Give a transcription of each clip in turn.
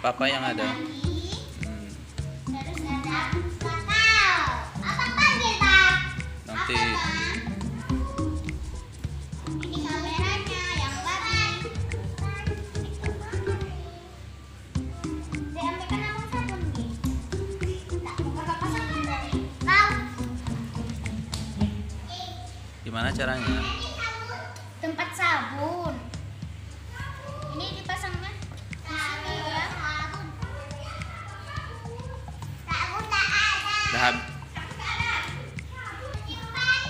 apa-apa yang ada. Hmm, nanti. Gimana caranya? tempat sabun. Ini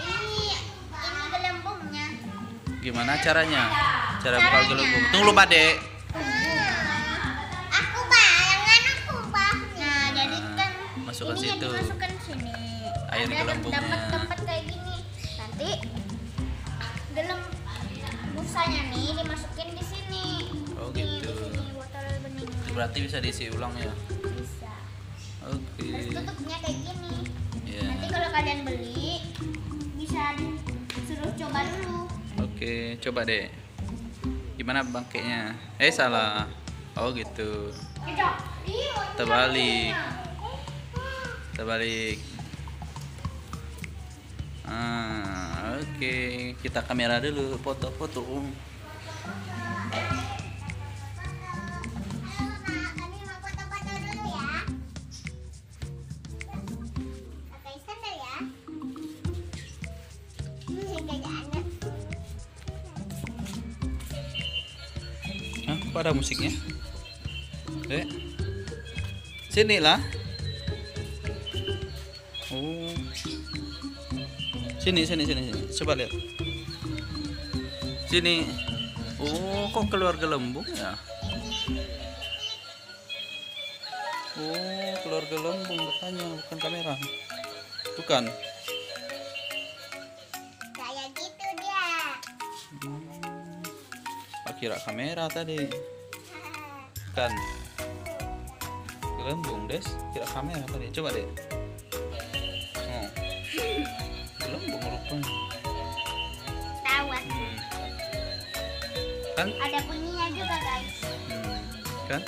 ini gelembungnya. gimana caranya? Cara buka gelembung. Tunggu lupa, Dek. Aku bayangan aku bah. Nah, jadi kan masukkan ini situ. dimasukkan sini. Air Ada gelembungnya. Dapat tempat kayak gini. Nanti gelem busanya nih dimasukin di sini. Oh, gitu. Di sini botol bening. Berarti bisa diisi ulang ya? Kalian beli bisa suruh coba dulu. Oke, coba deh. Gimana bangkainya? Eh salah. Oh gitu. Terbalik. Terbalik. Ah, oke. Kita kamera dulu, foto-foto. Kami kok ada musiknya? Dek. Sini lah. Oh. Sini, sini, sini, sini. Coba lihat. Sini. Oh, kok keluar gelembung ya? Oh, keluar gelembung makanya bukan kamera. Bukan. Kayak gitu dia. Hmm. Kira kamera tadi. Kan. Gelembung, Des. Kira kamera tadi. Coba deh. Oh. Gelembung rupanya. Tawat. Hmm. Kan? Ada bunyinya juga guys. Hmm. Kan?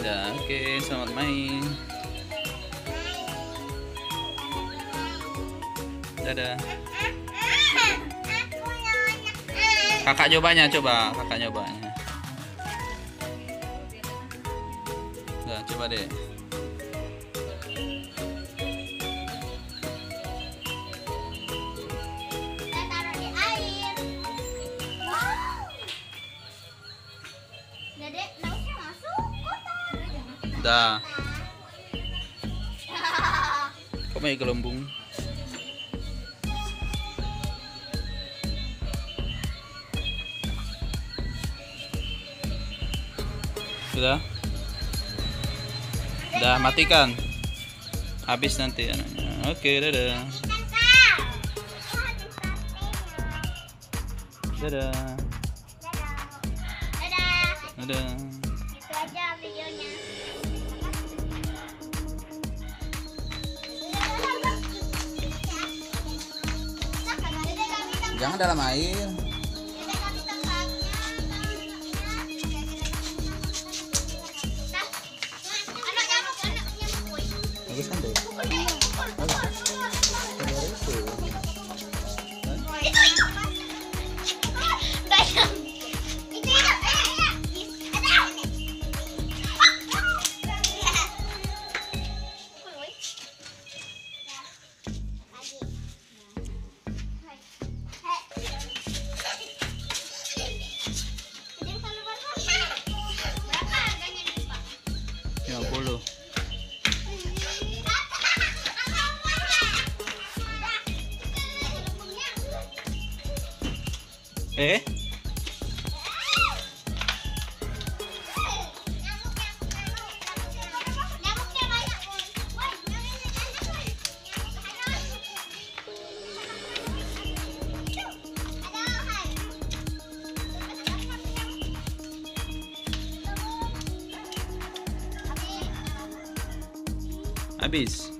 Ya, oke, selamat main. Dadah. Kakak nyobanya coba, kakak nyobanya. Nah, coba deh. Dah. Kok main gelembung? Sudah? Sudah matikan. Habis nanti anaknya. Oke, dadah. Kau. Dadah. Dadah. Dadah. Itu aja videonya. Jangan dalam air. Bagus kan deh. Eh? Habis.